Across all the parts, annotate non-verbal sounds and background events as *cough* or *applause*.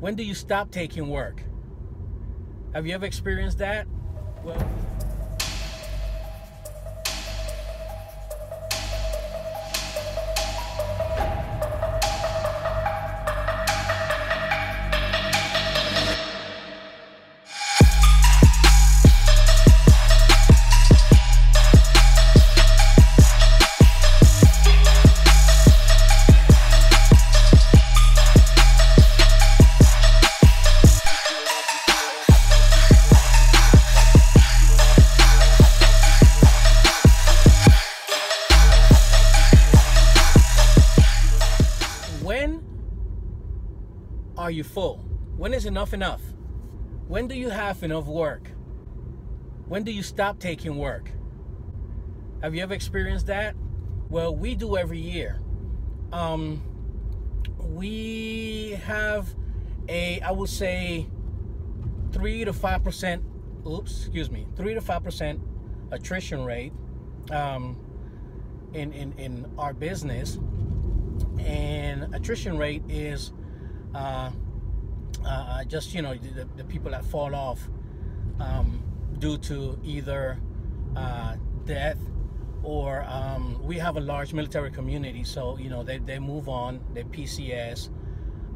When do you stop taking work? Have you ever experienced that? Well, full? When is enough enough? When do you have enough work? When do you stop taking work? Have you ever experienced that? Well, we do every year. Um, we have a, I would say, three to five percent. Oops, excuse me, three to five percent attrition rate um, in in in our business, and attrition rate is uh, uh, just you know the, the people that fall off um, due to either uh, death or um, we have a large military community. So you know they, they move on they PCS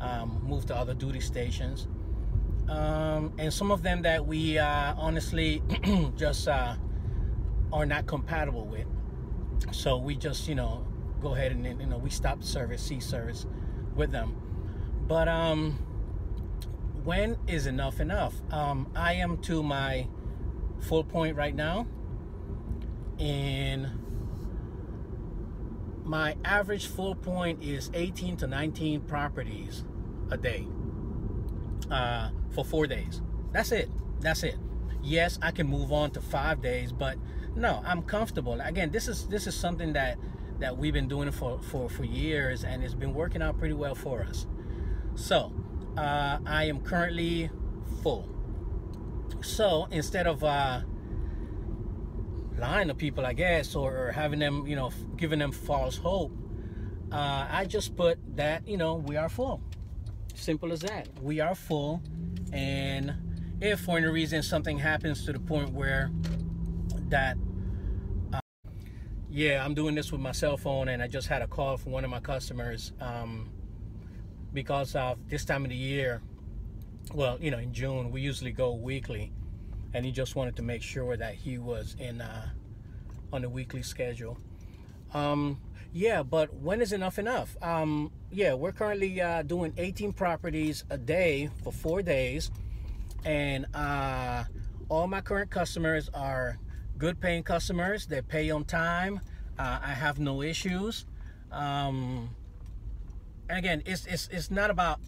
um, move to other duty stations. Um, and some of them that we uh, honestly *clears throat* just uh, are not compatible with. So we just you know go ahead and you know we stop service C service with them. But um when is enough enough um I am to my full point right now and my average full point is 18 to 19 properties a day uh, for four days. That's it. That's it. Yes, I can move on to five days, but no, I'm comfortable. Again, this is this is something that that we've been doing for for for years, and it's been working out pretty well for us. So, uh, I am currently full. So instead of uh, lying to people, I guess, or, or having them, you know, giving them false hope, uh, I just put that, you know, we are full. Simple as that. We are full, and if for any reason something happens to the point where that uh, yeah i'm doing this with my cell phone and i just had a call from one of my customers um, because of this time of the year well you know in june we usually go weekly and he just wanted to make sure that he was in uh, on the weekly schedule. Um, yeah but when is enough enough? Um, yeah we're currently uh, doing 18 properties a day for four days and uh, all my current customers are good paying customers. They pay on time. Uh, i have no issues. Um, again it's, it's it's not about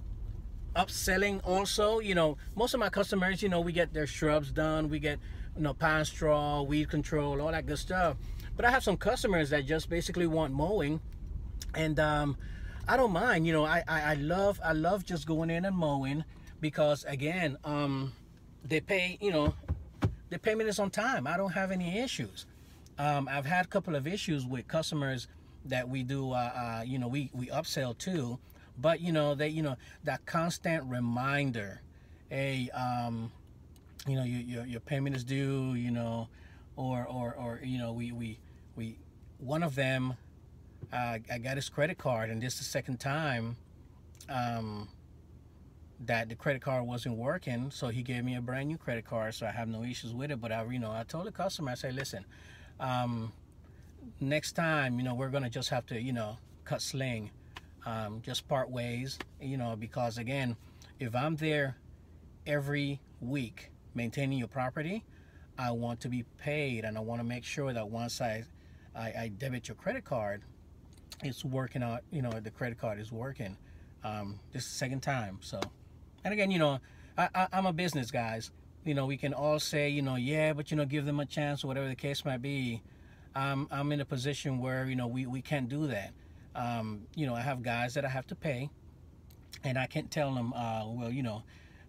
upselling also you know. Most of my customers you know we get their shrubs done we get you know pine straw weed control all that good stuff. But i have some customers that just basically want mowing and um, i don't mind you know I, I i love i love just going in and mowing because again um they pay you know the payment is on time. I don't have any issues. Um i've had a couple of issues with customers that we do uh, uh you know we we upsell too. but you know that, you know that constant reminder hey um you know your, your your payment is due you know or or or you know we we we one of them uh, i got his credit card and this is the second time um that the credit card wasn't working so he gave me a brand new credit card so i have no issues with it but i you know i told the customer i said listen um, next time you know we're gonna just have to you know cut sling um, just part ways you know because again if i'm there every week maintaining your property i want to be paid and i want to make sure that once i I, I debit your credit card it's working out you know the credit card is working um, this is the second time so and again, you know, I, I, I'm a business, guys. You know, we can all say, you know, yeah, but, you know, give them a chance or whatever the case might be. Um, I'm in a position where, you know, we, we can't do that. Um, you know, I have guys that I have to pay. And I can't tell them, uh, well, you know,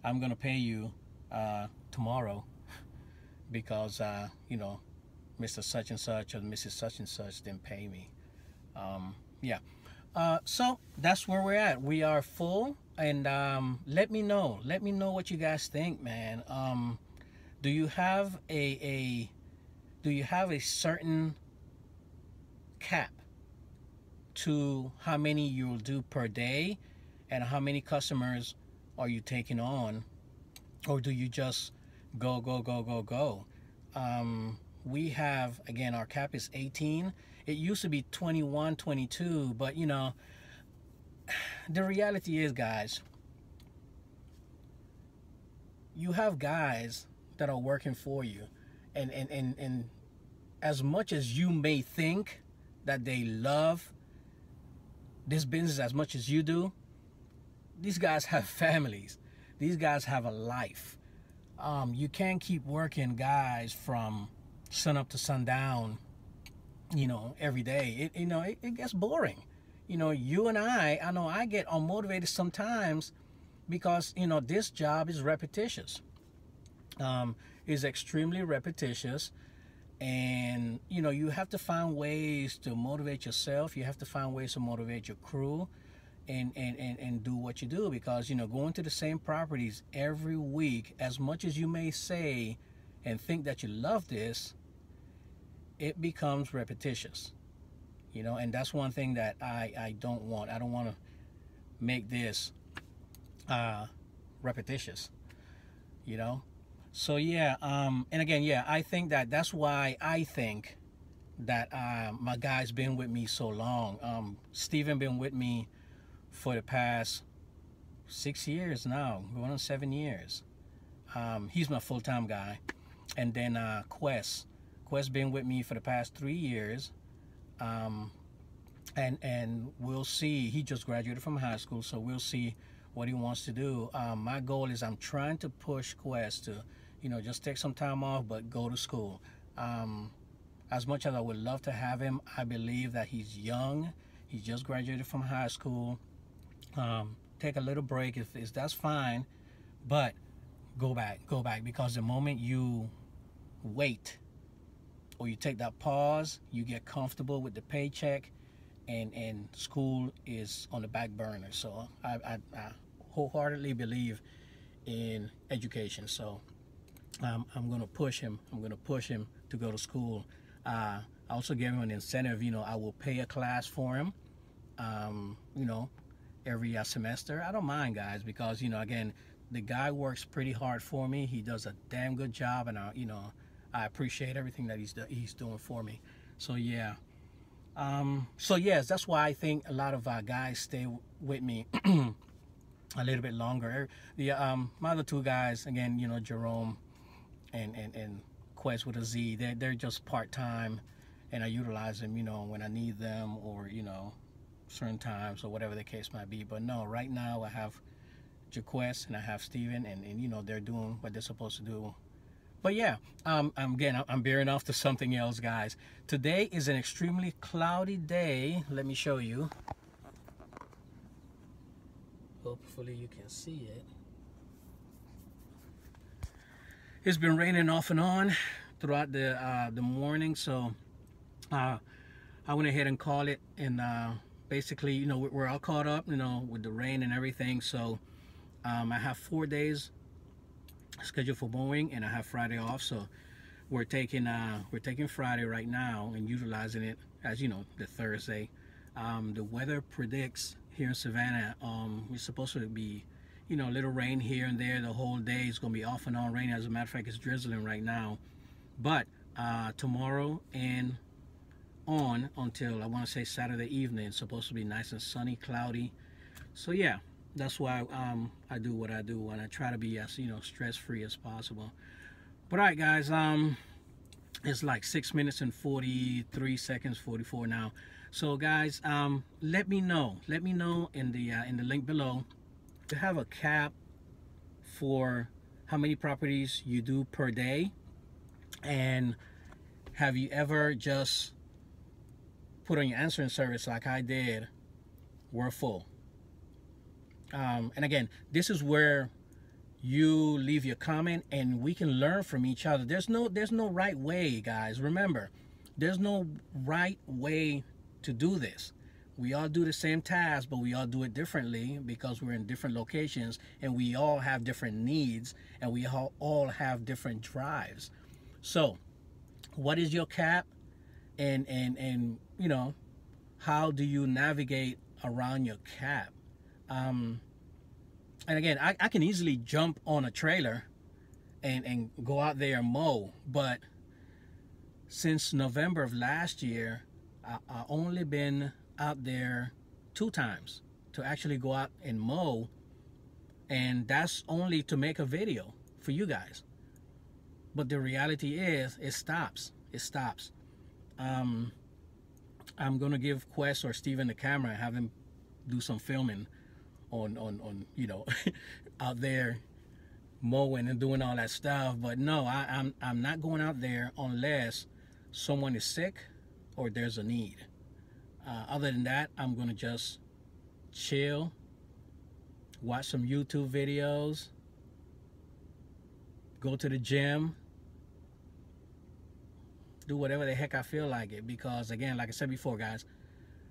I'm going to pay you uh, tomorrow *laughs* because, uh, you know, Mr. Such and Such or Mrs. Such and Such didn't pay me. Um, yeah. Uh, so that's where we're at. We are full, and um, let me know. Let me know what you guys think, man. Um, do you have a a do you have a certain cap to how many you'll do per day, and how many customers are you taking on, or do you just go go go go go? Um, we have again our cap is 18 it used to be 21 22 but you know *sighs* the reality is guys you have guys that are working for you and and and, and as much as you may think that they love this business as much as you do these guys have *laughs* families these guys have a life um, you can't keep working guys from sun up to sundown, you know, every day. It you know it, it gets boring. You know, you and I, I know I get unmotivated sometimes because you know this job is repetitious. Um, is extremely repetitious. And you know you have to find ways to motivate yourself. You have to find ways to motivate your crew and, and, and, and do what you do because you know going to the same properties every week as much as you may say and think that you love this it becomes repetitious. You know and that's one thing that i i don't want. I don't want to make this uh repetitious you know so yeah um and again yeah i think that that's why i think that uh, my guy's been with me so long um Steven been with me for the past six years now going on seven years um he's my full-time guy and then uh quest Quest been with me for the past three years. Um, and and we'll see. He just graduated from high school, so we'll see what he wants to do. Um, my goal is I'm trying to push Quest to, you know, just take some time off, but go to school. Um, as much as I would love to have him, I believe that he's young. He just graduated from high school. Um, take a little break if, if that's fine, but go back, go back because the moment you wait or you take that pause, you get comfortable with the paycheck, and and school is on the back burner. So I, I, I wholeheartedly believe in education. So um, I'm going to push him. I'm going to push him to go to school. Uh, I also give him an incentive. You know, I will pay a class for him. Um, you know, every uh, semester. I don't mind, guys, because you know, again, the guy works pretty hard for me. He does a damn good job, and I, you know, I appreciate everything that he's he's doing for me. So yeah. Um, so yes, that's why I think a lot of uh, guys stay with me *clears throat* a little bit longer. The um, my other two guys, again, you know, Jerome and and and Quest with a Z, they're they're just part time, and I utilize them, you know, when I need them or you know, certain times or whatever the case might be. But no, right now I have Jaquest and I have Steven, and and you know they're doing what they're supposed to do but yeah, um, I'm, again, I'm bearing off to *laughs* something else, guys. Today is an extremely cloudy day. Let me show you. Hopefully you can see it. It's been raining off and on throughout the uh, the morning, so uh, I went ahead and called it. And uh, basically, you know, we're all caught up, you know, with the rain and everything. So um, I have four days scheduled for mowing and I have Friday off so we're taking uh, we're taking Friday right now and utilizing it as you know the Thursday um, the weather predicts here in Savannah um, we're supposed to be you know a little rain here and there. The whole day is gonna be off and on rain. As a matter of fact it's drizzling right now. But uh, tomorrow and on until I want to say Saturday evening it's supposed to be nice and sunny cloudy. So yeah that's why um, I do what I do and I try to be as you know stress free as possible. But all right guys um it's like six minutes and 43 seconds 44 now. So guys um let me know. Let me know in the uh, in the link below to have a cap for how many properties you do per day? And have you ever just put on your answering service like I did we're full? Um, and again this is where you leave your comment and we can learn from each other. There's no there's no right way guys. Remember there's no right way to do this We all do the same task, but we all do it differently because we're in different locations and we all have different needs and we all, all have different drives. So, what is your cap? And and and you know, how do you navigate around your cap? Um, and again, I, I can easily jump on a trailer and and go out there and mow, but since November of last year, I, I only been out there two times to actually go out and mow and that's only to make a video for you guys. But the reality is it stops it stops. Um, i'm gonna give quest or steven the camera have him do some filming on on on you know *laughs* out there mowing and doing all that stuff. But no I, I'm, I'm not going out there unless someone is sick or there's a need uh, other than that, I'm going to just chill, watch some YouTube videos, go to the gym, do whatever the heck I feel like it. Because, again, like I said before, guys,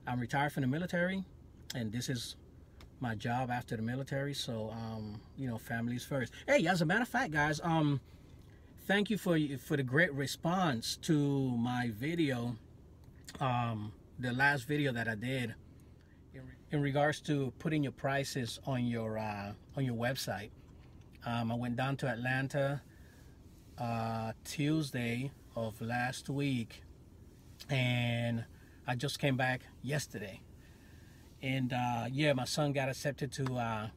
I'm retired from the military, and this is my job after the military. So, um, you know, families first. Hey, as a matter of fact, guys, um, thank you for for the great response to my video. Um, the last video that I did in, in regards to putting your prices on your uh, on your website. Um, I went down to Atlanta uh, Tuesday of last week, and I just came back yesterday. And uh, yeah, my son got accepted to uh,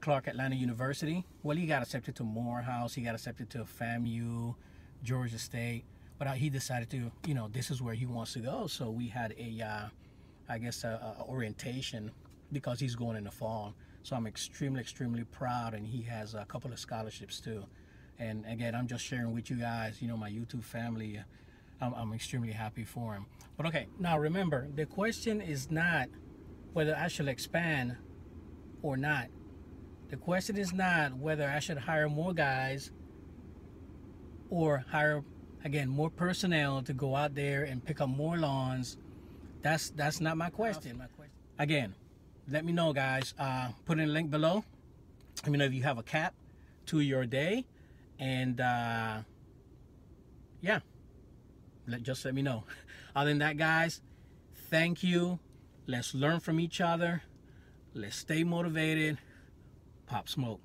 Clark Atlanta University. Well, he got accepted to Morehouse. He got accepted to FAMU, Georgia State but uh, he decided to, you know, this is where he wants to go. So we had a, uh, I guess, a, a orientation because he's going in the fall. So I'm extremely, extremely proud, and he has a couple of scholarships too. And again, I'm just sharing with you guys, you know, my YouTube family. I'm, I'm extremely happy for him. But okay, now remember, the question is not whether I should expand or not. The question is not whether I should hire more guys or hire again more personnel to go out there and pick up more lawns. That's that's not my question. Again let me know guys. Uh, put in a link below. Let me know if you have a cap to your day. And uh, yeah. Let, just let me know. *laughs* Other than that guys thank you. Let's learn from each other. Let's stay motivated. Pop smoke